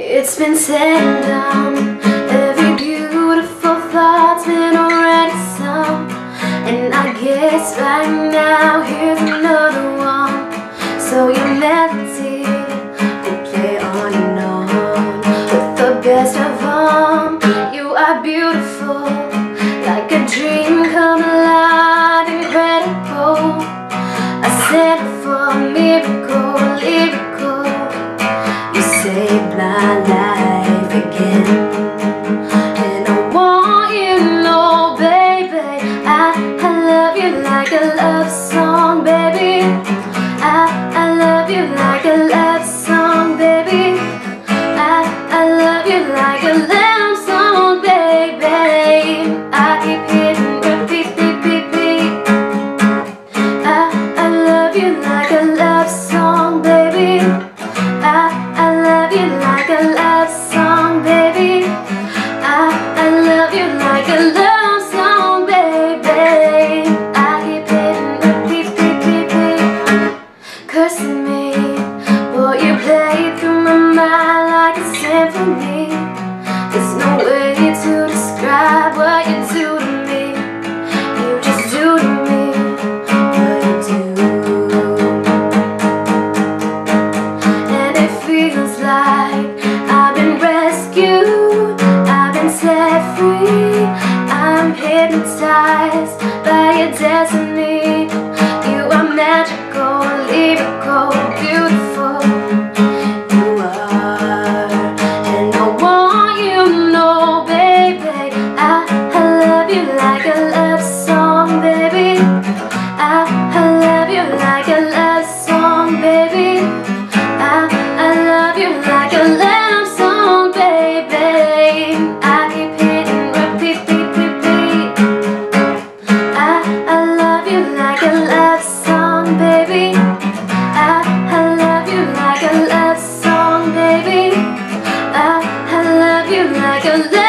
It's been said and done. Every beautiful thought's been already sung. And I guess right now here's another one. So your melody will play on and on. With the best of them You are beautiful Like a dream come saved my life again. And I want you to know, baby I, I love you like a love song, baby. I, I love you like a love song, baby. I, I love you like a love song, baby. I keep hitting repeat, beep, beep I, I love you like a play through my mind like a symphony. There's no way to describe what you do to me. You just do to me what you do. And it feels like I've been rescued I've been set free. I'm hypnotized I, I love you like a love song, baby. I, I love you like a love